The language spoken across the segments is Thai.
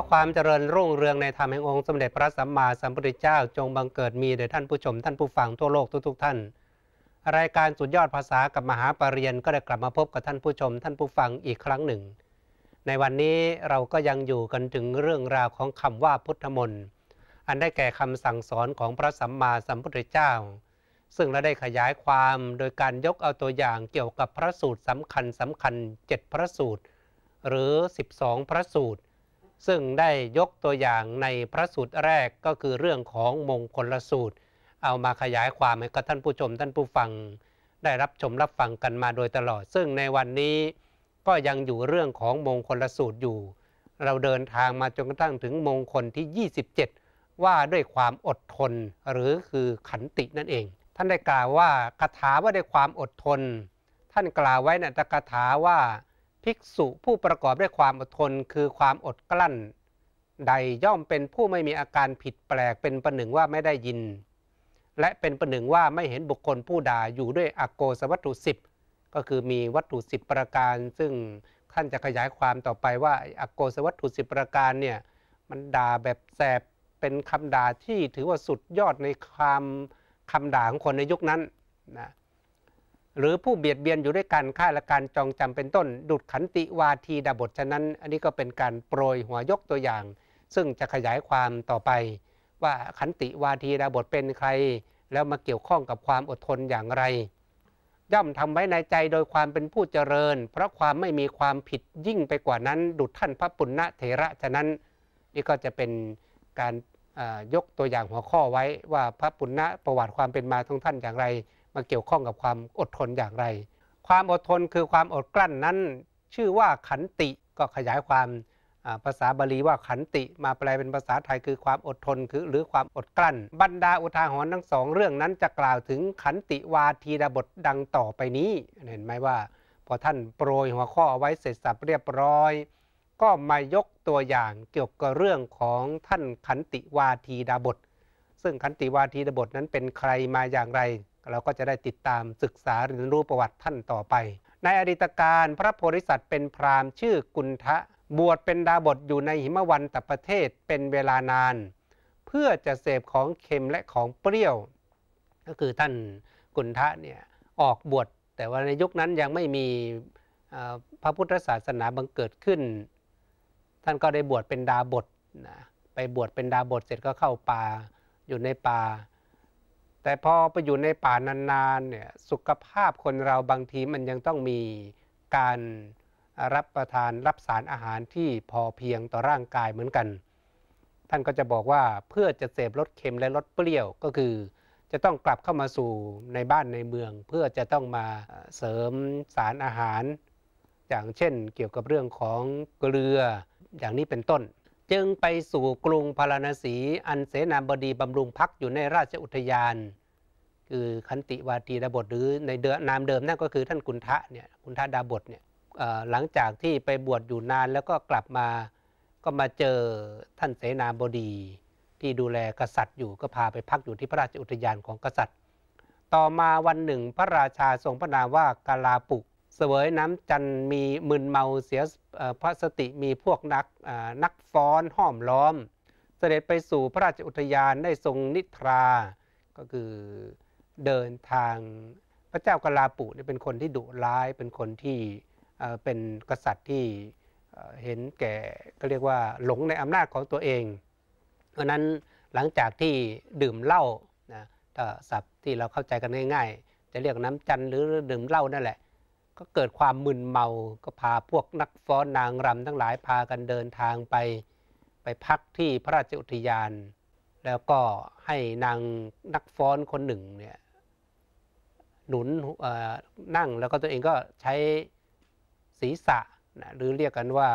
ขอความเจริญรุ่งเรืองในธรรมแห่งองค์สมเด็จพระสัมมาสัมพุทธเจ้าจงบังเกิดมีแด่ท่านผู้ชมท่านผู้ฟังทั่วโลกทุกๆท่าน รายการสุดยอดภาษากับมหาปรริญญาก็ได้กลับมาพบกับท่านผู้ชม ท่านผู้ฟังอีกครั้งหนึ่ง ในวันนี้เราก็ยังอยู่กันถึงเรื่องราวของคำว่าพุทธมนต์อันได้แก่คำสั่งสอนของพระสัมมาสัมพุทธเจ้า ซึ่งเราได้ขยายความโดยการยกเอาตัวอย่างเกี่ยวกับพระสูตรสำคัญสำคัญ 7 พระสูตร หรือ 12 พระสูตร ซึ่งได้ยกตัวอย่างในพระสูตรแรกก็คือเรื่องของมงคลสูตร เอามาขยายความให้กับท่านผู้ชมท่านผู้ฟัง ได้รับชมรับฟังกันมาโดยตลอด ซึ่งในวันนี้ก็ยังอยู่เรื่องของมงคลสูตรอยู่ เราเดินทางมาจนกระทั่งถึงมงคลที่ 27 ว่าด้วยความอดทนหรือคือขันตินั่นเอง ท่านได้กล่าวว่าคาถาว่าด้วยความอดทน ท่านกล่าวไว้ในตคาถาว่า ภิกษุผู้ประกอบด้วยความอดทนคือความอดกลั้น ใดย่อมเป็นผู้ไม่มีอาการผิดแปลกเป็นประหนึ่งว่าไม่ได้ยิน และเป็นประหนึ่งว่าไม่เห็นบุคคลผู้ด่าอยู่ด้วยอโกสวัตถุสิบก็คือมีวัตถุสิบประการ ซึ่งท่านจะขยายความต่อไปว่าอโกสวัตถุสิบประการเนี่ยมันด่าแบบแสบเป็นคำด่าที่ถือว่าสุดยอดในความคำด่าของคนในยุคนั้นนะ หรือผู้เบียดเบียนอยู่ด้วยกันฆ่าและการจองจำเป็นต้น ดุดขันติวาทีดาบทฉะนั้น อันนี้ก็เป็นการโปรยหัวยกตัวอย่าง ซึ่งจะขยายความต่อไป ว่าขันติวาทีดาบทเป็นใคร แล้วมาเกี่ยวข้องกับความอดทนอย่างไร ย่อมทำไว้ในใจโดยความเป็นผู้เจริญ เพราะความไม่มีความผิดยิ่งไปกว่านั้น ดุดท่านพระปุณณเถระฉะนั้น นี่ก็จะเป็นการยกตัวอย่างหัวข้อไว้ว่าพระปุณณะประวัติความเป็นมาของท่านอย่างไร มาเกี่ยวข้องกับความอดทนอย่างไร ความอดทนคือความอดกลั้นนั้น ชื่อว่าขันติก็ขยายความภาษาบาลีว่าขันติมาแปลเป็นภาษาไทยคือความอดทนคือหรือความอดกลั้น บรรดาอุทาหรณ์ทั้งสองเรื่องนั้นจะกล่าวถึงขันติวาทีดาบทดังต่อไปนี้เห็นไหมว่า พอท่านโปรยหัวข้อเอาไว้เสร็จสับเรียบร้อย ก็มายกตัวอย่างเกี่ยวกับเรื่องของท่านขันติวาทีดาบท ซึ่งขันติวาทีดาบทนั้นเป็นใครมาอย่างไร เราก็จะได้ติดตามศึกษาเรียนรู้ประวัติท่านต่อไป ในอดีตการพระโพธิสัตว์เป็นพราหมณ์ชื่อกุณฑะบวชเป็นดาบทอยู่ในหิมวันตประเทศเป็นเวลานาน เพื่อจะเสพของเค็มและของเปรี้ยว ก็คือท่านกุณฑะเนี่ยออกบวชแต่ว่าในยุคนั้นยังไม่มีพระพุทธศาสนาบังเกิดขึ้น ท่านก็ได้บวชเป็นดาบทนะไปบวชเป็นดาบทเสร็จก็เข้าป่าอยู่ในป่า แต่พอไปอยู่ในป่านานๆเนี่ยสุขภาพคนเราบางทีมันยังต้องมีการรับประทานรับสารอาหารที่พอเพียงต่อร่างกายเหมือนกัน ท่านก็จะบอกว่าเพื่อจะเสพรสเค็มและรสเปรี้ยวก็คือ จะต้องกลับเข้ามาสู่ในบ้านในเมือง เพื่อจะต้องมาเสริมสารอาหาร อย่างเช่น เกี่ยวกับเรื่องของเกลืออย่างนี้เป็นต้น จึงไปสู่กรุงพาราณสี อันเสนาบดีบำรุงพักอยู่ในราชอุทยาน คือคันติวาตีดาบทหรือในเดือนามเดิมนั่นก็คือท่านกุณฑะเนี่ยกุณฑะดาบทเนี่ยหลังจากที่ไปบวชอยู่นานแล้วก็กลับมาก็มาเจอท่านเสนาบดีที่ดูแลกษัตริย์อยู่ก็พาไปพักอยู่ที่พระราชอุทยานของกษัตริย์ ต่อมาวันหนึ่งพระราชาทรงพระนามว่ากาลาปุก เสวยน้ำจันมีมึนเมาเสียพระสติมีพวกนักนักฟ้อนห้อมล้อม เสด็จไปสู่พระราชอุทยานได้ทรงนิทรา ก็คือเดินทางพระเจ้ากลาปุเป็นคนที่ดุร้ายเป็นคนที่เป็นกษัตริย์ที่เห็นแก่ก็เรียกว่าหลงในอำนาจของตัวเอง เพราะนั้นหลังจากที่ดื่มเหล้านะถ้าศัพท์ที่เราเข้าใจกันง่ายๆ จะเรียกน้ำจันหรือดื่มเหล้านั่นแหละ ก็เกิดความมึนเมา ก็พาพวกนักฟ้อนนางรำทั้งหลายพากันเดินทางไป ไปพักที่พระราชอุทยาน แล้วก็ให้นางนักฟ้อนคนหนึ่งเนี่ยหนุนนั่งแล้วก็ตัวเองก็ใช้ศีรษะนะหรือเรียกกันว่า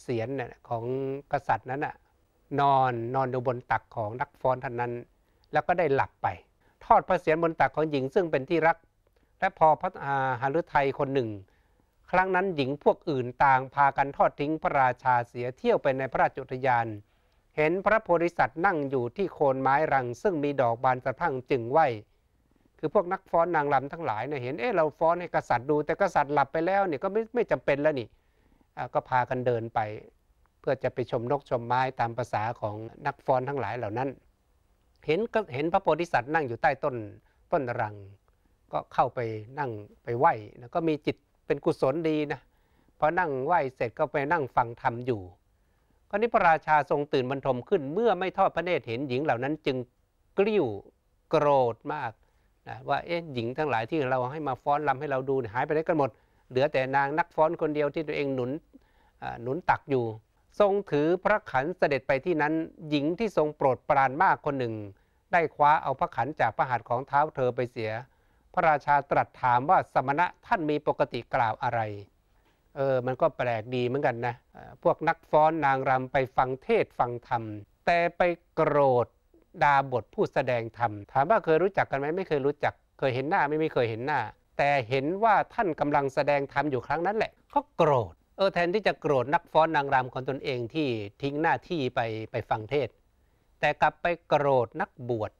เสียนของกษัตริย์นั้นนะนอนนอนอยู่บนตักของนักฟ้อนท่านนั้น แล้วก็ได้หลับไป ทอดพระเศียรบนตักของหญิงซึ่งเป็นที่รัก และพอพระหฤทัยคนหนึ่ง ครั้งนั้นหญิงพวกอื่นต่างพากันทอดทิ้งพระราชาเสียเที่ยวไปในพระราชอุทยาน เห็นพระโพธิสัตว์นั่งอยู่ที่โคนไม้รัง ซึ่งมีดอกบานสะพังจึงไหวคือพวกนักฟ้อนนางรำทั้งหลายเนี่ยเห็นเออเราฟ้อนให้กษัตริย์ดู แต่กษัตริย์หลับไปแล้วเนี่ยก็ไม่ไม่จำเป็นแล้วนี่ก็พากันเดินไป เพื่อจะไปชมนกชมไม้ตามภาษาของนักฟ้อนทั้งหลายเหล่านั้น เห็นก็เห็นพระโพธิสัตว์นั่งอยู่ใต้ต้นต้นรัง ก็เข้าไปนั่งไปไหว้นะก็มีจิตเป็นกุศลดีนะพอนั่งไหว้เสร็จก็ไปนั่งฟังธรรมอยู่ก็นี้พระราชาทรงตื่นบรรทมขึ้น เมื่อไม่ทอดพระเนตรเห็นหญิงเหล่านั้น จึงกริ้วโกรธมากนะว่าเอ๊ะหญิงทั้งหลายที่เราให้มาฟ้อนรำให้เราดูหายไปไหนกันหมด เหลือแต่นางนักฟ้อนคนเดียวที่ตัวเองหนุนหนุนตักอยู่ ทรงถือพระขันเสด็จไปที่นั้น หญิงที่ทรงโปรดปรานมากคนหนึ่ง ได้คว้าเอาพระขันจากพระหัตถ์ของเท้าเธอไปเสีย พระราชาตรัสถามว่าสมณะท่านมีปกติกล่าวอะไร เออ มันก็แปลกดีเหมือนกันนะ พวกนักฟ้อนนางรำไปฟังเทศฟังธรรม แต่ไปโกรธดาบทผู้แสดงธรรม ถามว่าเคยรู้จักกันไหมไม่เคยรู้จัก เคยเห็นหน้าไม่ไม่เคยเห็นหน้า แต่เห็นว่าท่านกำลังแสดงธรรมอยู่ครั้งนั้นแหละก็โกรธ เออแทนที่จะโกรธนักฟ้อนนางรำของตนเองที่ทิ้งหน้าที่ไปไปฟังเทศ แต่กลับไปโกรธนักบวช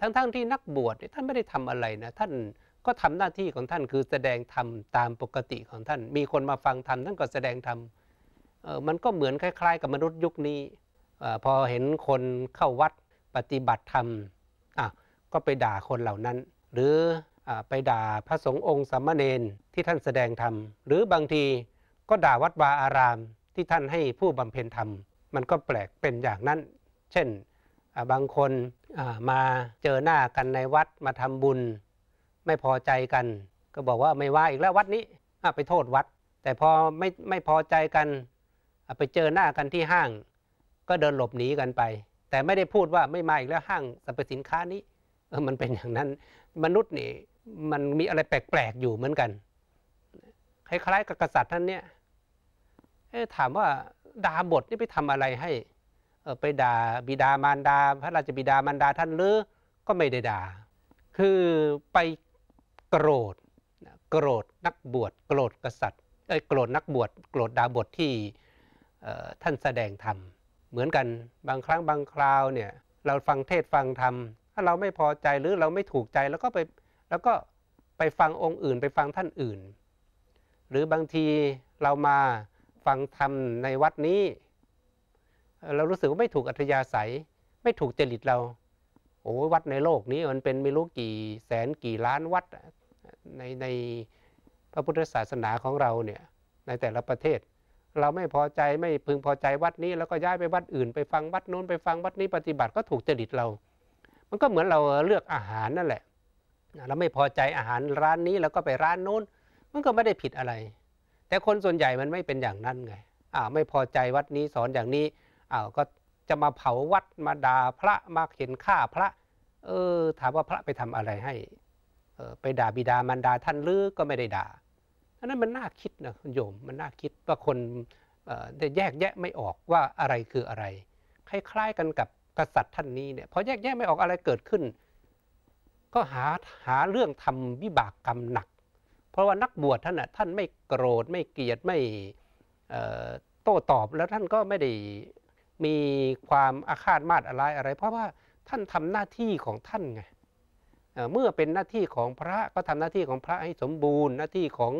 ทั้งๆทที่นักบวชท่านไม่ได้ทำอะไรนะท่านก็ทำหน้าที่ของท่านคือแสดงธรรมตามปกติของท่าน มีคนมาฟังธรรมท่านก็แสดงธรรมมันก็เหมือนคล้าย ๆ กับมนุษย์ยุคนี้พอเห็นคนเข้าวัดปฏิบัติธรรมอะก็ไปด่าคนเหล่านั้น หรืออไปด่าพระสงฆ์องค์สมมาเนนที่ท่านแสดงธรรม หรือบางทีก็ด่าวัดวาอารามที่ท่านให้ผู้บำเพ็ญธรรม มันก็แปลกเป็นอย่างนั้น เช่น บางคนมาเจอหน้ากันในวัดมาทำบุญ ไม่พอใจกัน ก็บอกว่าไม่ว่าอีกแล้ววัดนี้ไปโทษวัด แต่พอไม่ไม่พอใจกันไปเจอหน้ากันที่ห้าง ก็เดินหลบหนีกันไป แต่ไม่ได้พูดว่าไม่มาอีกแล้วห้างสรรพสินค้านี้เออมันเป็นอย่างนั้นมนุษย์นี่มันมีอะไรแปลกๆอยู่เหมือนกันคล้ายๆกับกษัตริย์ท่านเนี่ยถามว่าดาบทนี่ไปทำอะไรให้ ไปด่าบิดามารดา พระราชบิดามารดาท่านหรือก็ไม่ได้ด่า คือไปโกรธโกรธนักบวชโกรธกษัตริย์ไอ้โกรธนักบวชโกรธดาบทที่ท่านแสดงธรรมเหมือนกันบางครั้งบางคราวเนี่ยเราฟังเทศฟังธรรมถ้าเราไม่พอใจหรือเราไม่ถูกใจแล้วก็ไปแล้วก็ไปฟังองค์อื่นไปฟังท่านอื่น หรือบางทีเรามาฟังธรรมในวัดนี้ เรารู้สึกว่าไม่ถูกอัธยาศัย ไม่ถูกจริตเรา โอ้วัดในโลกนี้มันเป็นไม่รู้กี่แสนกี่ล้านวัดในในพระพุทธศาสนาของเราเนี่ยในแต่ละประเทศ เราไม่พอใจไม่พึงพอใจวัดนี้ แล้วก็ย้ายไปวัดอื่นไปฟังวัดนู้นไปฟังวัดนี้ปฏิบัติก็ถูกจริตเรา มันก็เหมือนเราเลือกอาหารนั่นแหละเราไม่พอใจอาหารร้านนี้แล้วก็ไปร้านนู้น มันก็ไม่ได้ผิดอะไร แต่คนส่วนใหญ่มันไม่เป็นอย่างนั้นไงอ้าไม่พอใจวัดนี้สอนอย่างนี้ อ้าวก็จะมาเผาวัดมาด่าพระมาเข็นฆ่าพระ เออ ถามว่าพระไปทำอะไรให้เออไปด่าบิดามารดาท่านหรือก็ไม่ได้ด่าอันนั้นมันน่าคิดนะคุณโยมมันน่าคิดว่าคนได้แยกแยะไม่ออกว่าอะไรคืออะไร คล้ายๆกันกับกษัตริย์ท่านนี้เนี่ยพอแยกแยะไม่ออกอะไรเกิดขึ้น ก็หาหาเรื่องทำวิบากกรรมหนัก เพราะว่านักบวชท่านน่ะท่านไม่โกรธไม่เกลียดไม่โต้ตอบแล้วท่านก็ไม่ได้ มีความอาฆาตมาตอะไรอะไร เพราะว่าท่านทำหน้าที่ของท่านไงเมื่อเป็นหน้าที่ของพระก็ทำหน้าที่ของพระให้สมบูรณ์ หน้าที่ของ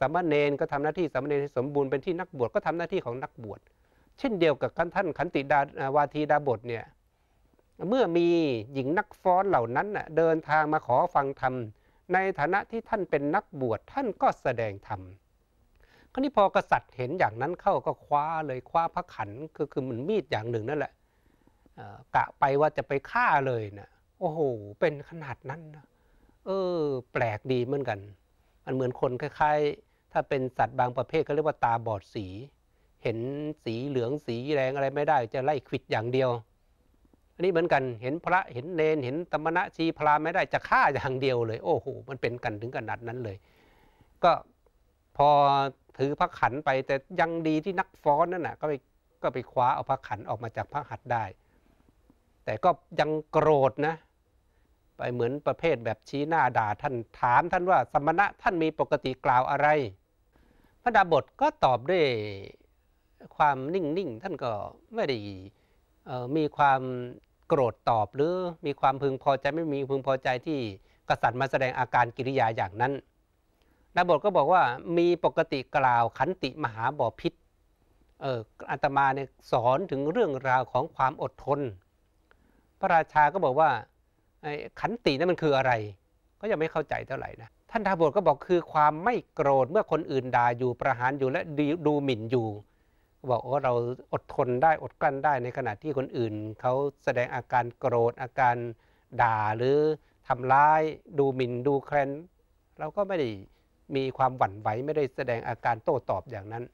สามเณรก็ทำหน้าที่สามเณรให้สมบูรณ์เป็นที่นักบวชก็ทำหน้าที่ของนักบวชเช่นเดียวกับท่านขันติดาวาทีดาบทเนี่ยเมื่อมีหญิงนักฟ้อนเหล่านั้นเดินทางมาขอฟังธรรมในฐานะที่ท่านเป็นนักบวชท่านก็แสดงธรรม คราวนี้พอกษัตริย์เห็นอย่างนั้นเข้าก็คว้าเลยคว้าพระขันคือคือมันมีดอย่างหนึ่งนั่นแหละกะไปว่าจะไปฆ่าเลยนะโอ้โหเป็นขนาดนั้นนะเออ แปลกดีเหมือนกัน มันเหมือนคนคล้ายๆ ถ้าเป็นสัตว์บางประเภทเขาเรียกว่าตาบอดสี เห็นสีเหลืองสีแดงอะไรไม่ได้จะไล่ขิดอย่างเดียว อันนี้เหมือนกันเห็นพระเห็นเนนเห็นตมณะชีพราไม่ได้จะฆ่าอย่างเดียวเลย โอ้โหมันเป็นกันถึงขนาดนั้นเลย ก็ พอถือพระขันไปแต่ยังดีที่นักฟ้อนนั่นน่ะก็ไปก็ไปคว้าเอาพระขันออกมาจากพระหัตถ์ได้ แต่ก็ยังโกรธนะ ไปเหมือนประเภทแบบชี้หน้าด่าท่านถามท่านว่าสมณะท่านมีปกติกล่าวอะไร พระดาบทก็ตอบด้วยความนิ่งๆท่านก็ไม่ได้มีความโกรธตอบหรือมีความพึงพอใจไม่มีพึงพอใจที่กษัตริย์มาแสดงอาการกิริยาอย่างนั้น ดาบทก็บอกว่ามีปกติกล่าวขันติมหาบ่อพิษเอออาตมาเนี่ยสอนถึงเรื่องราวของความอดทน พระราชาก็บอกว่าขันตินั้นมันคืออะไร ก็ยังไม่เข้าใจเท่าไหร่นะท่านดาบทก็บอกคือความไม่โกรธเมื่อคนอื่นด่าอยู่ประหารอยู่และดูหมิ่นอยู่บอกว่าเราอดทนได้อดกลั้นได้ในขณะที่คนอื่นเขาแสดงอาการโกรธอาการด่าหรือทำร้ายดูหมิ่นดูแคลนเราก็ไม่ได้ มีความหวั่นไหวไม่ได้แสดงอาการโต้ตอบอย่างนั้น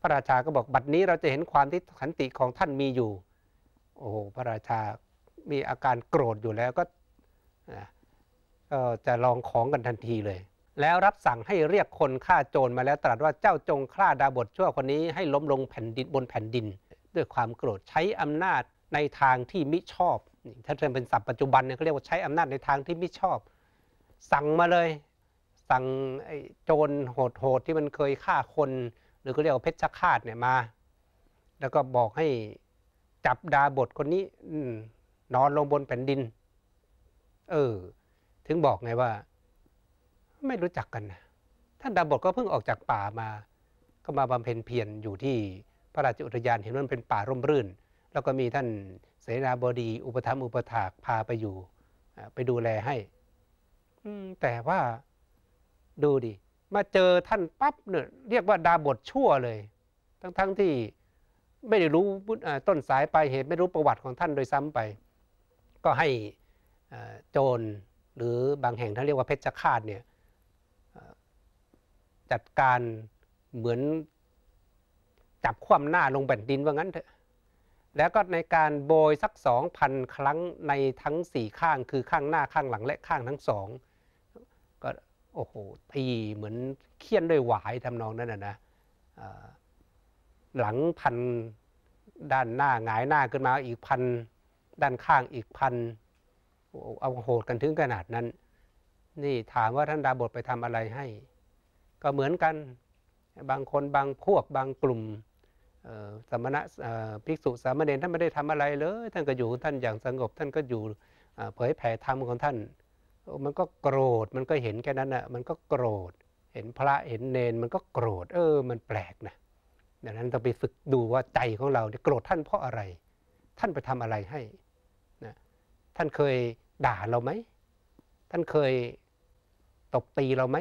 พระราชาก็บอกบัดนี้เราจะเห็นความที่ขันติของท่านมีอยู่ โอ้พระราชามีอาการโกรธอยู่แล้วก็จะลองของกันทันทีเลย แล้วรับสั่งให้เรียกคนฆ่าโจรมาแล้วตรัสว่าเจ้าจงฆ่าดาบทชั่วคนนี้ให้ล้มลงแผ่นดินบนแผ่นดิน ด้วยความโกรธใช้อำนาจในทางที่มิชอบ ถ้าเป็นศัพท์ปัจจุบันเนี่ยเขาเรียกว่าใช้อำนาจในทางที่มิชอบ สั่งมาเลย สั่งไอ้โจรโหดๆที่มันเคยฆ่าคน หรือเขาเรียกว่าเพชฌฆาตเนี่ยมา แล้วก็บอกให้จับดาบทคนนี้นอนลงบนแผ่นดิน เออ ถึงบอกไงว่า ไม่รู้จักกันนะท่านดาบทก็เพิ่งออกจากป่ามา ก็มาบำเพ็ญเพียรอยู่ที่พระราชอุทยานเห็นว่ามันเป็นป่าร่มรื่น แล้วก็มีท่านเสนาบดี อุปถัมภ์อุปถากพาไปอยู่ ไปดูแลให้แต่ว่า ดูดิมาเจอท่านปั๊บเนี่ยเรียกว่าดาบทชั่วเลย ทั้งๆทที่ไม่ได้รู้ต้นสายปลายเหตุไม่รู้ประวัติของท่านโดยซ้ำไป ก็ให้โจรหรือบางแห่งท่านเรียกว่าเพชฌฆาตเนี่ยจัดการเหมือนจับคว่ำหน้าลงแผ่นดินว่างั้นเถอะ แล้วก็ในการโบยสักสองพันครั้งในทั้งสี่ข้างคือข้างหน้าข้างหลังและข้างทั้งสอง โอ้โหทีเหมือนเคี่ยนด้วยหวายทำนองนั้นนะนะหลังพันด้านหน้าหงายหน้าขึ้นมาอีกพันด้านข้างอีกพันเอาโหดกันถึงขนาดนั้น นี่ถามว่าท่านดาบทไปทำอะไรให้ ก็เหมือนกันบางคนบางพวกบางกลุ่มสมณะภิกษุสามเณรท่านไม่ได้ทำอะไรเลย ท่านก็อยู่ท่านอย่างสงบ ท่านก็อยู่เผยแผ่ธรรมของท่าน มันก็โกรธมันก็เห็นแค่นั้นนะมันก็โกรธ เห็นพระเห็นเนนมันก็โกรธ เออ มันแปลกนะดังนั้นต้องไปฝึกดูว่าใจของเราโกรธท่านเพราะอะไร ท่านไปทำอะไรให้ท่านเคยด่าเราไหม ท่านเคยตบตีเราไหม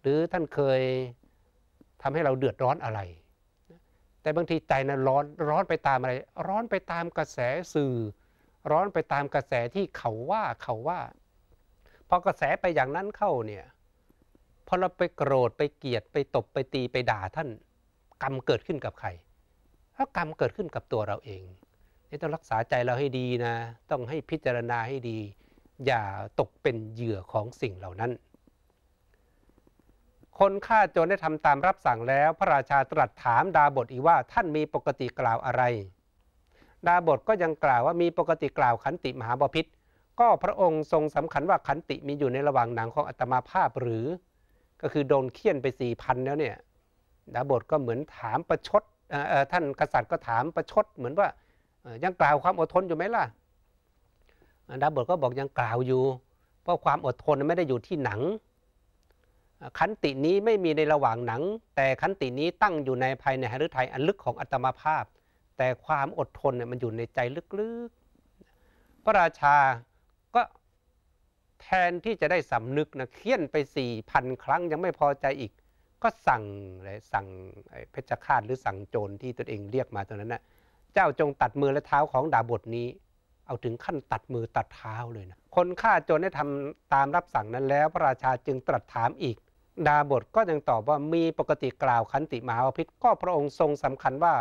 หรือท่านเคยทำให้เราเดือดร้อนอะไร แต่บางทีใจนั้นร้อนร้อนไปตามอะไร ร้อนไปตามกระแสสื่อ ร้อนไปตามกระแสที่เขาว่าเขาว่า พอกระแสไปอย่างนั้นเข้าเนี่ยพอเราไปโกรธไปเกลียดไปตบไปตีไปด่าท่าน กรรมเกิดขึ้นกับใครถ้ากรรมเกิดขึ้นกับตัวเราเองนี่ต้องรักษาใจเราให้ดีนะ ต้องให้พิจารณาให้ดี อย่าตกเป็นเหยื่อของสิ่งเหล่านั้น คนฆ่าโจรได้ทำตามรับสั่งแล้ว พระราชาตรัสถามดาบทอีว่าท่านมีปกติกล่าวอะไร ดาบทก็ยังกล่าวว่ามีปกติกล่าวขันติมหาบพิษ ก็พระองค์ทรงสำคัญว่าขันติมีอยู่ในระหว่างหนังของอัตมาภาพหรือ ก็คือโดนเคี่ยนไปสี่พันแล้วเนี่ยดาบทก็เหมือนถามประชดท่านกษัตริย์ก็ถามประชดเหมือนว่ายังกล่าวความอดทนอยู่ไหมล่ะดาบทก็บอกยังกล่าวอยู่ เพราะความอดทนไม่ได้อยู่ที่หนัง ขันตินี้ไม่มีในระหว่างหนัง แต่ขันตินี้ตั้งอยู่ในภายในหฤทัยอันลึกของอัตมาภาพ แต่ความอดทนเนี่ยมันอยู่ในใจลึกๆ พระราชา แทนที่จะได้สำนึกนะเคี่ยนไปสี่พันครั้งยังไม่พอใจอีก ก็สั่งเลยสั่งเพชฌฆาตหรือสั่งโจรที่ตนเองเรียกมาตอนนั้นนะเจ้าจงตัดมือและเท้าของดาบทนี้ เอาถึงขั้นตัดมือตัดเท้าเลยนะคนฆ่าโจรได้ทำตามรับสั่งนั้นแล้ว พระราชาจึงตรัสถามอีก ดาบทก็ยังตอบว่ามีปกติกล่าวขันติมหาวพิษก็พระองค์ทรงสำคัญว่า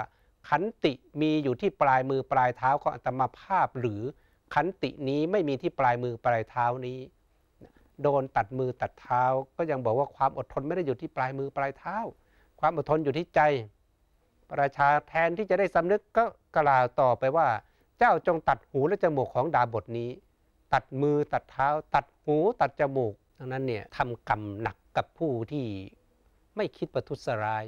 ขันติมีอยู่ที่ปลายมือปลายเท้าของอัตมาภาพหรือ ขันตินี้ไม่มีที่ปลายมือปลายเท้านี้ โดนตัดมือตัดเท้า ก็ยังบอกว่าความอดทนไม่ได้อยู่ที่ปลายมือปลายเท้า ความอดทนอยู่ที่ใจ ประชาแทนที่จะได้สำนึกก็กล่าวต่อไปว่า เจ้าจงตัดหูและจมูกของดาบทนี้ ตัดมือตัดเท้า ตัดหูตัดจมูกดังนั้นเนี่ยทำกรรมหนักกับผู้ที่ไม่คิดประทุษร้าย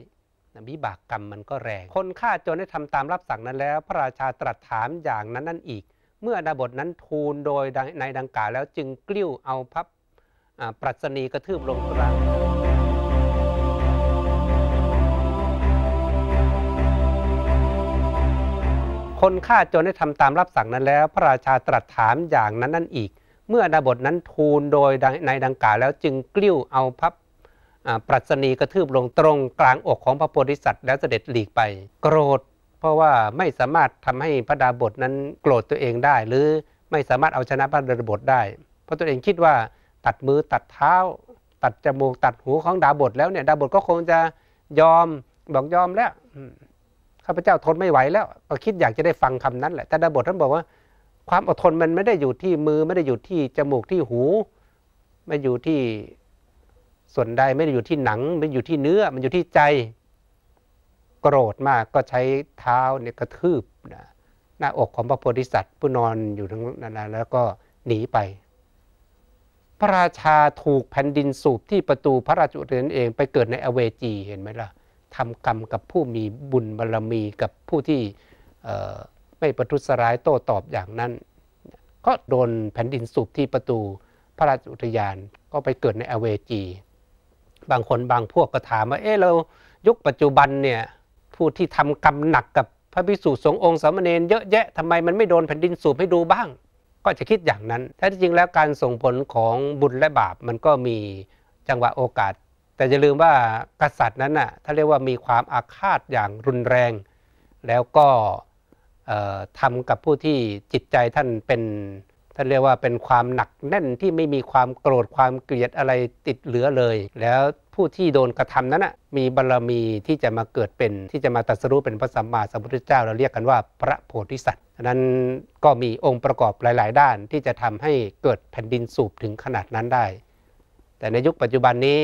วิบากกรรมมันก็แรง คนฆ่าโจรได้ทำตามรับสั่งนั้นแล้ว พระราชาตรัสถามอย่างนั้นนั่นอีก เมื่อดาบทนั้นทูลโดยในดังกล่าวแล้วจึงกลิ้วเอาพับปรัชนีกระทืบลงกลางคนฆ่าโจรได้ทำตามรับสั่งนั้นแล้ว พระราชาตรัสถามอย่างนั้นนั่นอีก เมื่อดาบทนั้นทูลโดยในดังกล่าวแล้วจึงกลิ้วเอาพับปรัชนีกระทืบลงตรงกลางอกของพระโพธิสัตว์แล้วเสด็จหลีกไป โกรธ เพราะว่าไม่สามารถทำให้พระดาบทนั้นโกรธตัวเองได้ หรือไม่สามารถเอาชนะพระดาบทได้ เพราะตัวเองคิดว่าตัดมือตัดเท้า ตัดจมูกตัดหูของดาบทแล้วเนี่ยดาบทก็คงจะยอมบอกยอมแล้วข้าพเจ้าทนไม่ไหวแล้ว ก็คิดอยากจะได้ฟังคำนั้นแหละแต่ดาบทท่านบอกว่า ความอดทนมันไม่ได้อยู่ที่มือไม่ได้อยู่ที่จมูกที่หู ไม่อยู่ที่ส่วนใดไม่ได้อยู่ที่หนังไม่อยู่ที่เนื้อมันอยู่ที่ใจ โกรธมากก็ใช้เท้าเนี่ยกระทืบนะหน้าอกของพระโพธิสัตว์ผู้นอนอยู่ทั้งนั้นแล้วก็หนีไป พระราชาถูกแผ่นดินสูบที่ประตูพระราชอุทยานเองไปเกิดในอเวจีเห็นไหมล่ะทำกรรมกับผู้มีบุญบารรมีกับผู้ที่ไม่ประทุษร้ายโต้ตอบอย่างนั้น ก็โดนแผ่นดินสูบที่ประตูพระราชอุทยานก็ไปเกิดในอเวจี บางคนบางพวกก็ถามว่าเออเรายุคปัจจุบันเนี่ย ผู้ที่ทำกรรมหนักกับพระภิกษุสงฆ์องค์สามเณรเยอะแยะทำไมมันไม่โดนแผ่นดินสูบให้ดูบ้าง ก็จะคิดอย่างนั้นแต่จริงแล้วการส่งผลของบุญและบาปมันก็มีจังหวะโอกาส แต่อย่าลืมว่ากษัตริย์นั้นน่ะถ้าเรียกว่ามีความอาฆาตอย่างรุนแรง แล้วก็ทำกับผู้ที่จิตใจท่านเป็น ท่านเรียกว่าเป็นความหนักแน่นที่ไม่มีความโกรธความเกลียดอะไรติดเหลือเลย แล้วผู้ที่โดนกระทำนั้นนะมีบารรมีที่จะมาเกิดเป็น ที่จะมาตรัสรู้เป็นพระสัมมาสัมพุทธเจ้า เราเรียกกันว่าพระโพธิสัตว์นั้นก็มีองค์ประกอบหลาย ๆ ด้านที่จะทำให้เกิดแผ่นดินสูบถึงขนาดนั้นได้ แต่ในยุคปัจจุบันนี้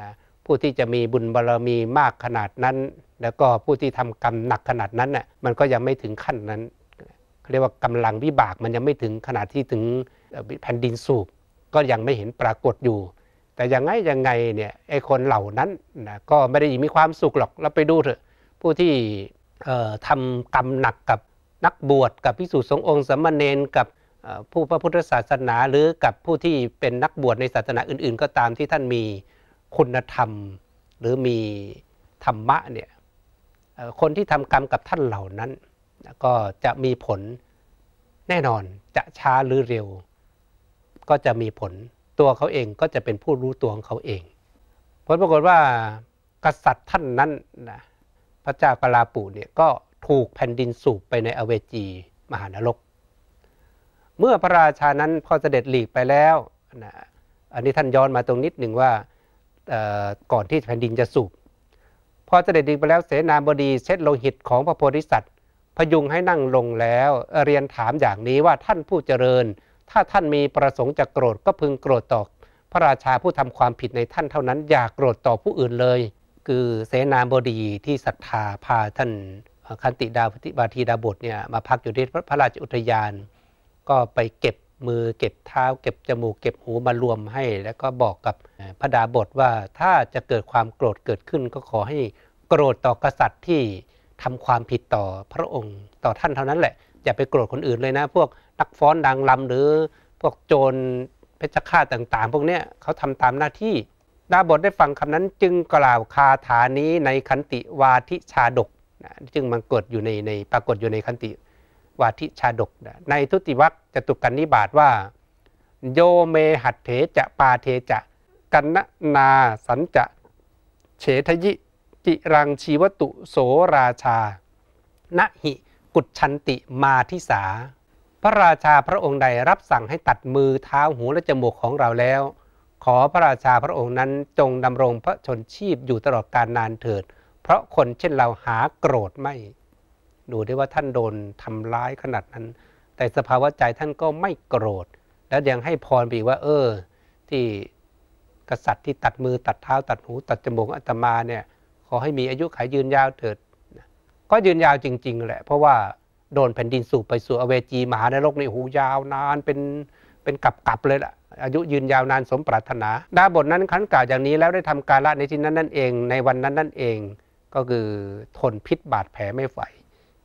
นะผู้ที่จะมีบุญบารรมีมากขนาดนั้น แล้วก็ผู้ที่ทำกรรมหนักขนาดนั้นน่ะมันก็ยังไม่ถึงขั้นนั้น เรียกว่ากำลังวิบากมันยังไม่ถึงขนาดที่ถึงแผ่นดินสูบก็ยังไม่เห็นปรากฏอยู่ แต่ยังไงยังไงเนี่ยไอ้คนเหล่านั้นนะก็ไม่ได้มีความสุขหรอกเราไปดูเถอะผู้ที่ทำกรรมหนักกับนักบวชกับพิสุสงฆ์องค์สมณเณรกับผู้พระพุทธศาสนาหรือกับผู้ที่เป็นนักบวชในศาสนาอื่น ๆ ก็ตามที่ท่านมีคุณธรรม หรือมีธรรมะเนี่ยคนที่ทำกรรมกับท่านเหล่านั้น ก็จะมีผลแน่นอนจะช้าหรือเร็ว ก็จะมีผลตัวเขาเองก็จะเป็นผู้รู้ตัวของเขาเองผลปรากฏว่ากษัตริย์ท่านนั้นนะพระเจ้ากลาปุเนี่ยก็ถูกแผ่นดินสูบไปในอเวจีมหานรก เมื่อพระราชานั้นพอเสด็จหลีกไปแล้วนะอันนี้ท่านย้อนมาตรงนิดหนึ่งว่าก่อนที่แผ่นดินจะสูบพอเสด็จดีไปแล้วเสนาบดีเช็ดโลหิตของพระโพธิสัตว์ พยุงให้นั่งลงแล้ว เรียนถามอย่างนี้ว่าท่านผู้เจริญ ถ้าท่านมีประสงค์จะโกรธก็พึงโกรธต่อพระราชาผู้ทำความผิดในท่านเท่านั้น อย่าโกรธต่อผู้อื่นเลย คือเสนาบดีที่ศรัทธาพาท่านคันติดาบาทีดาบทเนี่ยมาพักอยู่ที่พระราชอุทยาน ก็ไปเก็บมือเก็บเท้า เก็บจมูกเก็บหูมารวมให้ แล้วก็บอกกับพระดาบทว่าถ้าจะเกิดความโกรธเกิดขึ้นก็ขอให้โกรธต่อกษัตริย์ที่ ทำความผิดต่อพระองค์ต่อท่านเท่านั้นแหละ อย่าไปโกรธคนอื่นเลยนะ พวกนักฟ้อนดังลำหรือพวกโจรเพชฌฆาตต่างๆ พวกนี้เขาทำตามหน้าที่ดาบทได้ฟังคำนั้นจึงกล่าวคาถานี้ในคันติวาทิชาดกจึงมันเกิดอยู่ในในปรากฏอยู่ในคันติวาทิชาดกในทุติวัคจตุกันนิบาตว่า โยเมหัตเถจะปาเทจะกันนาสันจะเฉทยิ จิรังชีวตุโสราชา ณหิกุชันติมาทิสา พระราชาพระองค์ใดรับสั่งให้ตัดมือเท้าหูและจมูกของเราแล้ว ขอพระราชาพระองค์นั้นจงดำรงพระชนชีพอยู่ตลอดการนานเถิด เพราะคนเช่นเราหาโกรธไม่ ดูได้ว่าท่านโดนทำร้ายขนาดนั้น แต่สภาวะใจท่านก็ไม่โกรธ แล้วยังให้พรปีว่า เออ ที่กษัตริย์ที่ตัดมือตัดเท้าตัดหูตัดจมูกอัตมาเนี่ย อให้มีอายุขายยืนยาวเถิด ก็ยืนยาวจริง ๆ แหละ เพราะว่าโดนแผ่นดินสูบไปสู่อเวจีมหานรกในหูยาวนานเป็นเป็นกับกับเลยล่ะ อายุยืนยาวนานสมปรารถนา ดาบทนั้นขันกล่าวอย่างนี้แล้วได้ทำการละในที่นั้นนั่นเอง ในวันนั้นนั่นเองก็คือทนพิษบาดแผลไม่ไหว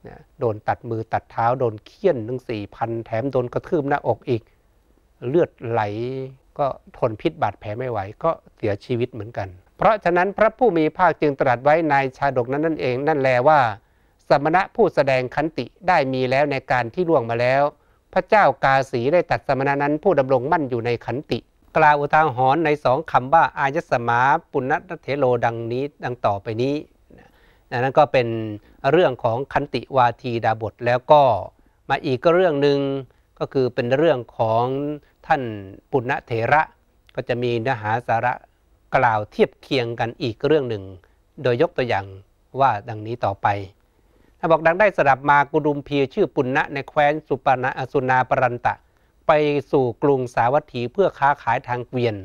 นะโดนตัดมือตัดเท้าโดนเคี่ยนถึงสี่พันแถมโดนกระทืบหน้าอกอีก เลือดไหลก็ทนพิษบาดแผลไม่ไหว ก็เสียชีวิตเหมือนกัน เพราะฉะนั้นพระผู้มีภาคจึงตรัสไว้ในชาดกนั้นนั่นเองนั่นแลว่า สมณะผู้แสดงขันติได้มีแล้วในการที่ล่วงมาแล้ว พระเจ้ากาสีได้ตัดสมณะนั้นผู้ดำรงมั่นอยู่ในขันติ กล่าวอุทาหรณ์ในสองคำว่าอายสมาปุณณเทโลดังนี้ดังต่อไปนี้นั่นก็เป็นเรื่องของคันติวาทีดาบทแล้วก็มาอีกก็เรื่องหนึ่งก็คือเป็นเรื่องของท่านปุณณเถระ ก็จะมีเนื้อหาสาระ กล่าวเทียบเคียงกันอีกเรื่องหนึ่ง โดยยกตัวอย่างว่าดังนี้ต่อไปถ้าบอกดังได้สดับมากุดุมพีชื่อปุณณะในแคว้นสุปนาสุนาปรันตะ ไปสู่กรุงสาวัตถีเพื่อค้าขายทางเกวียน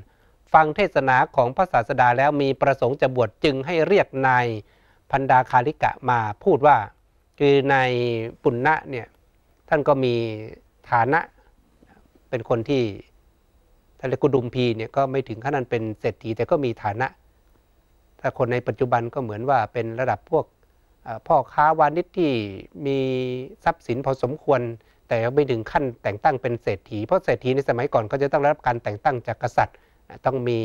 ฟังเทศนาของพระศาสดาแล้วมีประสงค์จะบวชจึงให้เรียกนายพันดาคาลิกะมาพูดว่า คือนายปุณณะเนี่ยท่านก็มีฐานะเป็นคนที่ ทะเลกุดุมพีเนี่ยก็ไม่ถึงขั้นเป็นเศรษฐีแต่ก็มีฐานะ ถ้าคนในปัจจุบันก็เหมือนว่าเป็นระดับพวกพ่อค้าวานิชที่มีทรัพย์สินพอสมควร แต่ไม่ถึงขั้นแต่งตั้งเป็นเศรษฐีเพราะเศรษฐีในสมัยก่อนก็จะต้องรับการแต่งตั้งจากกษัตริย์ ต้องมี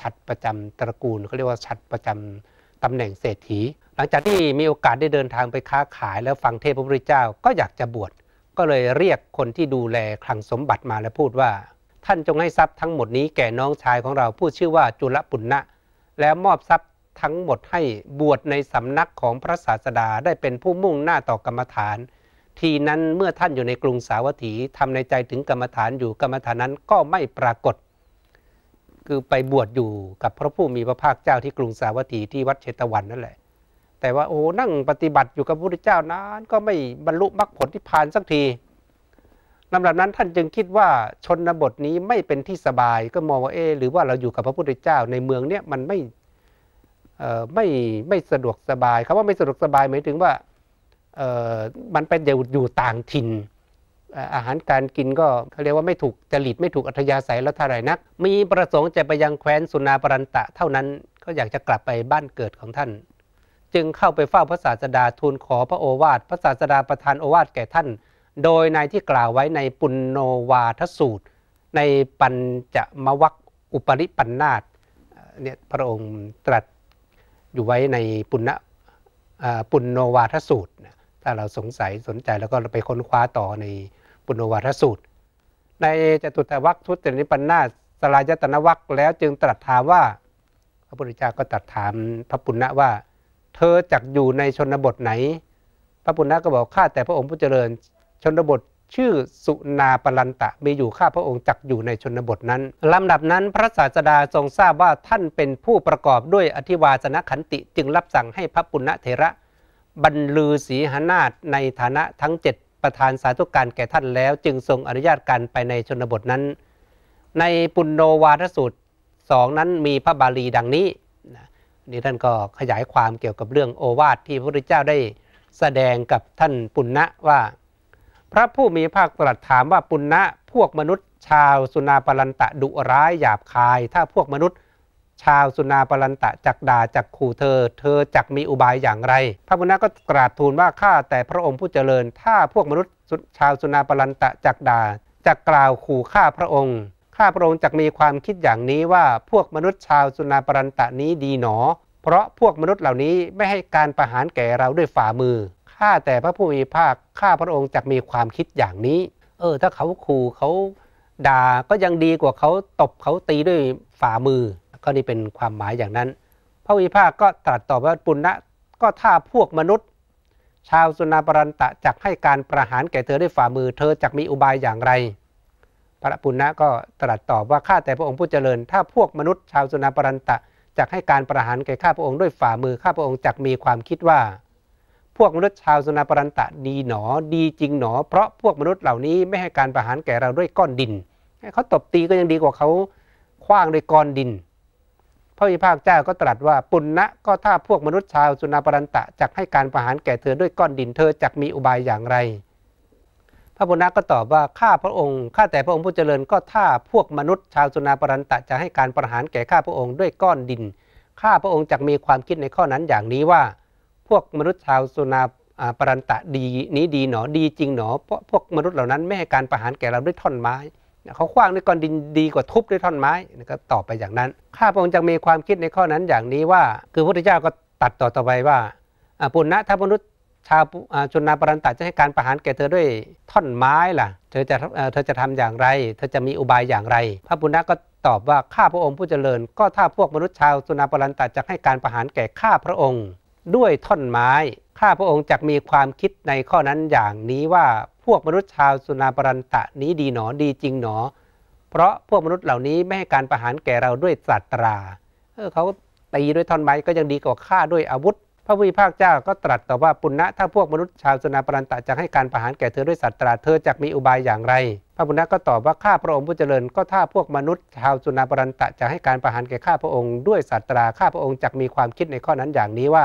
ฉัดประจำตระกูลเขาเรียกว่าฉัดประจำตำแหน่งเศรษฐี หลังจากที่มีโอกาสได้เดินทางไปค้าขายแล้วฟังเทพพระพุทธเจ้าก็อยากจะบวชก็เลยเรียกคนที่ดูแลคลังสมบัติมาแล้วพูดว่า ท่านจงให้ทรัพย์ทั้งหมดนี้แก่น้องชายของเราผู้ชื่อว่าจุลปุณณะ แล้วมอบทรัพย์ทั้งหมดให้บวชในสำนักของพระศาสดาได้เป็นผู้มุ่งหน้าต่อกรรมฐาน ทีนั้นเมื่อท่านอยู่ในกรุงสาวัตถีทำในใจถึงกรรมฐานอยู่กรรมฐานนั้นก็ไม่ปรากฏ คือไปบวชอยู่กับพระผู้มีพระภาคเจ้าที่กรุงสาวัตถีที่วัดเชตวันนั่นแหละ แต่ว่าโอ้นั่งปฏิบัติอยู่กับพระพุทธเจ้านานก็ไม่บรรลุมรรคผลที่ผ่านสักที ลำดับนั้นท่านจึงคิดว่าชนบทนี้ไม่เป็นที่สบายก็มองว่าเอหรือว่าเราอยู่กับพระพุทธเจ้าในเมืองเนี้ยมันไม่ไม่ไม่สะดวกสบายคำว่าไม่สะดวกสบายหมายถึงว่ามันเป็นอยู่อยู่ต่างถิ่น อาหารการกินก็เขาเรียกว่าไม่ถูกจริตไม่ถูกอัธยาศัยแล้วเท่าไรนัก มีประสงค์จะไปยังแคว้นสุนาปรันตะเท่านั้นก็อยากจะกลับไปบ้านเกิดของท่าน จึงเข้าไปเฝ้าพระศาสดาทูลขอพระโอวาทพระศาสดาประทานโอวาทแก่ท่าน โดยในที่กล่าวไว้ในปุณโนวาทสูตร ในปัญจมวัคอุปริปันนาตเนี่ยพระองค์ตรัสอยู่ไว้ในปุณณปุณโนวาทสูตร ถ้าเราสงสัยสนใจแล้วก็ไปค้นคว้าต่อในปุณโนวาทสูตร ในจตุตวัคทุตริปันนาสลายตนวัคแล้วจึงตรัสถามว่า พระพุทธเจ้าก็ตรัสถามพระปุณณะว่า เธอจักอยู่ในชนบทไหน พระปุณณะก็บอกข้าแต่พระองค์ผู้เจริญ ชนบทชื่อสุนาปลันตะมีอยู่ข้าพระองค์จักอยู่ในชนบทนั้นลำดับนั้นพระศาสดาทรงทราบว่าท่านเป็นผู้ประกอบด้วยอธิวาสนขันติจึงรับสั่งให้พระปุณณเถระ บรรลือศีหนาฏในฐานะทั้งเจ็ดประธานสาธุการแก่ท่านแล้ว จึงทรงอนุญาตการไปในชนบทนั้น ในปุณโนวาทสูตรสองนั้นมีพระบาลีดังนี้นี่ท่านก็ขยายความเกี่ยวกับเรื่องโอวาทที่พระพุทธเจ้าได้แสดงกับท่านปุณณะว่า พระผู้มีภาคตรัสถามว่าปุณณะพวกมนุษย์ ชาวสุนาปรันตะดุร้ายหยาบคาย ถ้าพวกมนุษย์ ชาวสุนาปรันตะจักด่าจักขู่เธอ เธอจักมีอุบายอย่างไร พระปุณณะก็กราบทูลว่าข้าแต่พระองค์ผู้เจริญ ถ้าพวกมนุษย์ชาวสุนาปรันตะจักด่าจักกล่าวขู่ข้าพระองค์ข้าพระองค์จักมีความคิดอย่างนี้ว่าพวกมนุษย์ชาวสุนาปรันตะนี้ดีหนอ เพราะพวกมนุษย์เหล่านี้ไม่ให้การประหารแก่เราด้วยฝ่ามือ ข้าแต่พระผู้มีภาคข้าพระองค์จักมีความคิดอย่างนี้ เออ ถ้าเขาขู่เขาด่าก็ยังดีกว่าเขาตบเขาตีด้วยฝ่ามือ ก็นี่เป็นความหมายอย่างนั้น พระวิภาคก็ตรัสตอบว่าปุณณะก็ถ้าพวกมนุษย์ ชาวสุนาปรันตะจักให้การประหารแก่เธอด้วยฝ่ามือ เธอจักมีอุบายอย่างไร พระปุณณะก็ตรัสตอบว่าข้าแต่พระองค์ผู้เจริญ ถ้าพวกมนุษย์ชาวสุนาปรันตะจักให้การประหารแก่ข้าพระองค์ด้วยฝ่ามือข้าพระองค์จักมีความคิดว่า พวกมนุษย์ชาวสุนาปรันตะดีหนอดีจริงหนอ เพราะพวกมนุษย์เหล่านี้ไม่ให้การประหารแก่เราด้วยก้อนดินเขาตบตีก็ยังดีกว่าเขาคว้างด้วยก้อนดิน พระวิภาคเจ้าก็ตรัสว่าปุณณะก็ถ้าพวกมนุษย์ชาวสุนาปรันตะจักให้การประหารแก่เธอด้วยก้อนดินเธอจักมีอุบายอย่างไร พระพุทธก็ตอบว่าข้าพระองค์ข้าแต่พระองค์ผู้เจริญก็ถ้าพวกมนุษย์ชาวสุนาปรันตะจะให้การประหารแก่ข้าพระองค์ด้วยก้อนดินข้าพระองค์จะมีความคิดในข้อนั้นอย่างนี้ว่า วกมนุษย์ชาวสุนาปรันตะดีนี้ดีหนอดีจริงหนอเพราะพวกมนุษย์เหล่านั้นไม่ให้การประหารแก่เราด้วยท่อนไม้เขาคว้างด้วยก้อนดินดีกว่าทุบด้วยท่อนไม้ก็ตอบไปอย่างนั้น ข้าพระองค์จะมีความคิดในข้อนั้นอย่างนี้ว่า คือพระพุทธเจ้าก็ตัดต่อต่อไปว่าปุณณะถ้ามนุษย์ชาวชนนาปรันตะจะให้การประหารแก่เธอด้วยท่อนไม้ล่ะ เธอจะเธอจะทำอย่างไร เธอจะมีอุบายอย่างไร พระปุณณะก็ตอบว่าข้าพระองค์ผู้เจริญ ก็ถ้าพวกมนุษย์ชาวสุนาปรันตะจะให้การประหารแก่ข้าพระองค์ ด้วยท่อนไม้ ข้าพระองค์จะมีความคิดในข้อนั้นอย่างนี้ว่าพวกมนุษย์ชาวสุนาปรันตะนี้ดีหนอดีจริงหนอ เพราะพวกมนุษย์เหล่านี้ไม่ให้การประหารแก่เราด้วยสัตราเออเขาตีด้วยท่อนไม้ก็ยังดีกว่าฆ่าด้วยอาวุธ พระวิภาคเจ้าก็ตรัสต่อว่าปุณณะถ้าพวกมนุษย์ชาวสุนาปรันตะจะให้การประหารแก่เธอด้วยสัตราเธอจะมีอุบายอย่างไร พระปุณณะก็ตอบว่าข้าพระองค์ผู้เจริญ ก็ถ้าพวกมนุษย์ชาวสุนาปรันตะจะให้การประหารแก่ข้าพระองค์ด้วยสัตราข้าพระองค์จะมีความคิดในข้อนั้นอย่างนี้ว่า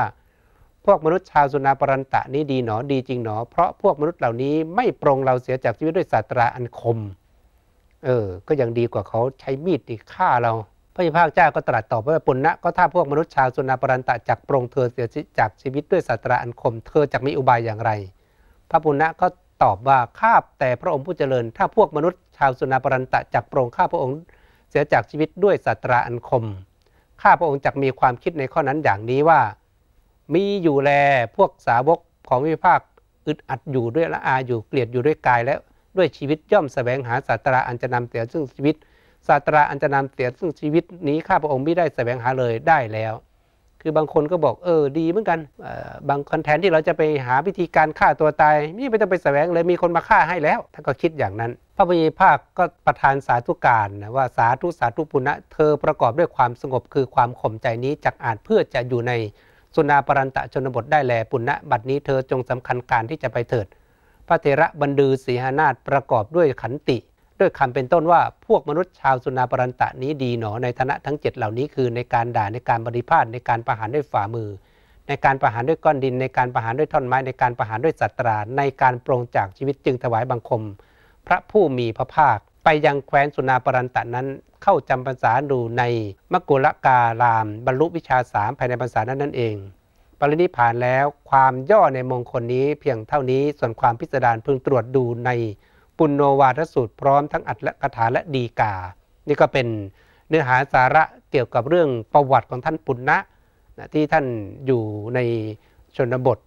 พวกมนุษย์ชาวสุนาปรันตะนี้ดีหนอดีจริงหนอ เพราะพวกมนุษย์เหล่านี้ไม่ปรงเราเสียจากชีวิตด้วยสัตราอันคม เออ ก็ยังดีกว่าเขาใช้มีดฆ่าเรา พระยาภาคเจ้าก็ตรัสตอบว่าปุณณะก็ถ้าพวกมนุษย์ชาวสุนาปรันตะจักปรงเธอเสียจากชีวิตด้วยสัตราอันคม เธอจะมีอุบายอย่างไร พระปุณณะก็ตอบว่าข้าแต่พระองค์ผู้เจริญ ถ้าพวกมนุษย์ชาวสุนาปรันตะจักปรงข้าพระองค์เสียจากชีวิตด้วยสัตราอันคมข้าพระองค์จักมีความคิดในข้อนั้นอย่างนี้ว่า มีอยู่แลพวกสาวกของวิภาคอึดอัดอยู่ด้วยละอาอยู่เกลียดอยู่ด้วยกายแล้วด้วยชีวิตย่อมแสวงหาสัตราอันจะนำเสียซึ่งชีวิตศาสตราอันจะนำเสียซึ่งชีวิตนี้ข้าพระองค์ไม่ได้แสวงหาเลยได้แล้ว คือบางคนก็บอกเออดีเหมือนกันบางคนแทนที่เราจะไปหาวิธีการฆ่าตัวตายไม่ต้องไปแสวงเลยมีคนมาฆ่าให้แล้วท่านก็คิดอย่างนั้น พระพุทธภาคก็ประทานสาธุการนะว่าสาธุสาธุปุณณะเธอประกอบด้วยความสงบคือความข่มใจนี้จักอานเพื่อจะอยู่ใน สุนาปรันตะชนบทได้แลปุณณะบัดนี้เธอจงสำคัญการที่จะไปเถิด พระเทระบันดือสีหานาฏประกอบด้วยขันติ ด้วยคำเป็นต้นว่าพวกมนุษย์ชาวสุนาปรันตะนี้ดีหนอในฐานะทั้งเจ็ดเหล่านี้คือในการด่าในการบริพาทในการประหารด้วยฝ่ามือ ในการประหารด้วยก้อนดิน ในการประหารด้วยท่อนไม้ในการประหารด้วยสัตราในการปรงจากชีวิตจึงถวายบังคม พระผู้มีพระภาค ไปยังแคว้นสุนาปรันตะนั้น เข้าจำพรรษาดูในมกุลการาม บรรลุวิชาสามภายในพรรษานั้นนั่นเอง ปรินิพานแล้วความย่อในมงคลนี้เพียงเท่านี้ส่วนความพิสดารพึงตรวจดูในปุณโนวาทสูตรพร้อมทั้งอัตและคาถาและดีกา นี่ก็เป็นเนื้อหาสาระเกี่ยวกับเรื่องประวัติของท่านปุณณะนะที่ท่านอยู่ในชนบท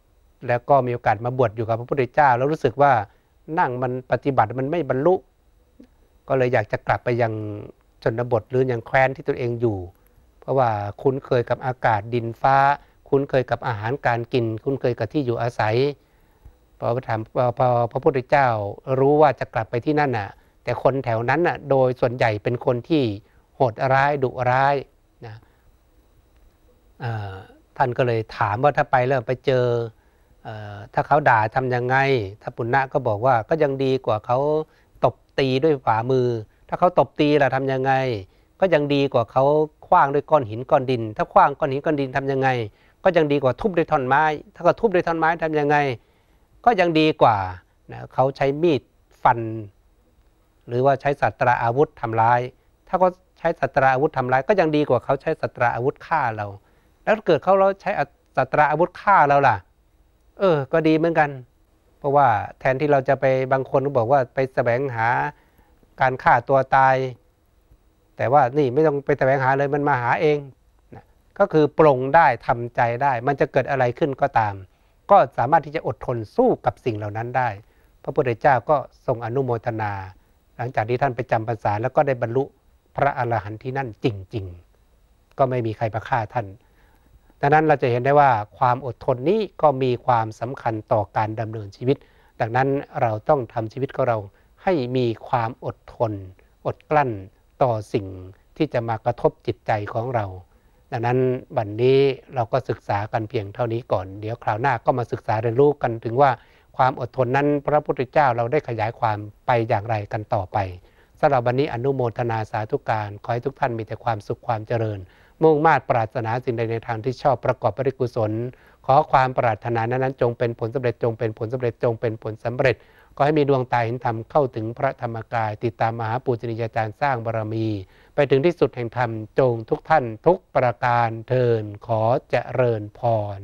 แล้วก็มีโอกาสมาบวชอยู่กับพระพุทธเจ้า แล้วรู้สึกว่านั่งมันปฏิบัติมันไม่บรรลุ ก็เลยอยากจะกลับไปยังชนบทหรือยังแคว้นที่ตัวเองอยู่ เพราะว่าคุ้นเคยกับอากาศดินฟ้า คุ้นเคยกับอาหารการกิน คุ้นเคยกับที่อยู่อาศัยพอถามพอพระพุทธเจ้ารู้ว่าจะกลับไปที่นั่นน่ะ แต่คนแถวนั้นน่ะโดยส่วนใหญ่เป็นคนที่โหดร้ายดุร้ายนะท่านก็เลยถามว่าถ้าไปแล้วไปเจอถ้าเขาด่าทำยังไงถ้าปุณณะก็บอกว่าก็ยังดีกว่าเขา ตีด้วยฝ่ามือ ถ้าเขาตบตีล่ะทำยังไง ก็ยังดีกว่าเขาคว้างด้วยก้อนหินก้อนดิน ถ้าคว้างก้อนหินก้อนดินทำยังไง ก็ยังดีกว่าทุบด้วยท่อนไม้ ถ้าเขาทุบด้วยท่อนไม้ทำยังไง ก็ยังดีกว่านะเขาใช้มีดฟัน หรือว่าใช้สัตราอาวุธทำร้าย ถ้าเขาใช้สัตราอาวุธทำร้าย ก็ยังดีกว่าเขาใช้สัตราอาวุธฆ่าเรา แล้วเกิดเขาเราใช้สัตราอาวุธฆ่าเราล่ะ เออ ก็ดีเหมือนกัน เพราะว่าแทนที่เราจะไปบางคนก็บอกว่าไปแสวงหาการฆ่าตัวตาย แต่ว่านี่ไม่ต้องไปแสวงหาเลยมันมาหาเองนะก็คือปรงได้ทำใจได้ มันจะเกิดอะไรขึ้นก็ตาม ก็สามารถที่จะอดทนสู้กับสิ่งเหล่านั้นได้ พระพุทธเจ้าก็ทรงอนุโมทนา หลังจากที่ท่านไปจำพรรษาแล้วก็ได้บรรลุพระอรหันต์ที่นั่นจริง ๆ ก็ไม่มีใครประฆ่าท่าน ดังนั้นเราจะเห็นได้ว่าความอดทนนี้ก็มีความสำคัญต่อการดำเนินชีวิต ดังนั้นเราต้องทำชีวิตของเราให้มีความอดทน อดกลั้นต่อสิ่งที่จะมากระทบจิตใจของเรา ดังนั้นวันนี้เราก็ศึกษากันเพียงเท่านี้ก่อน เดี๋ยวคราวหน้าก็มาศึกษาเรียนรู้กันถึงว่าความอดทนนั้นพระพุทธเจ้าเราได้ขยายความไปอย่างไรกันต่อไปสำหรับวันนี้อนุโมทนาสาธุการ ขอให้ทุกท่านมีแต่ความสุขความเจริญ มุ่งมา่ปรารถนาสิ่งใดในทางที่ชอบประกอบปริกุศล ขอความปรารถนานั้นจงเป็นผลสำเร็จจงเป็นผลสำเร็จจงเป็นผลสำเร็จ ก็ให้มีดวงตาเห็นธรรมเข้าถึงพระธรรมกาย ติดตามมหาปูชนียาจารย์สร้างบารมี ไปถึงที่สุดแห่งธรรมจงทุกท่านทุกประการเทินขอเจริญพร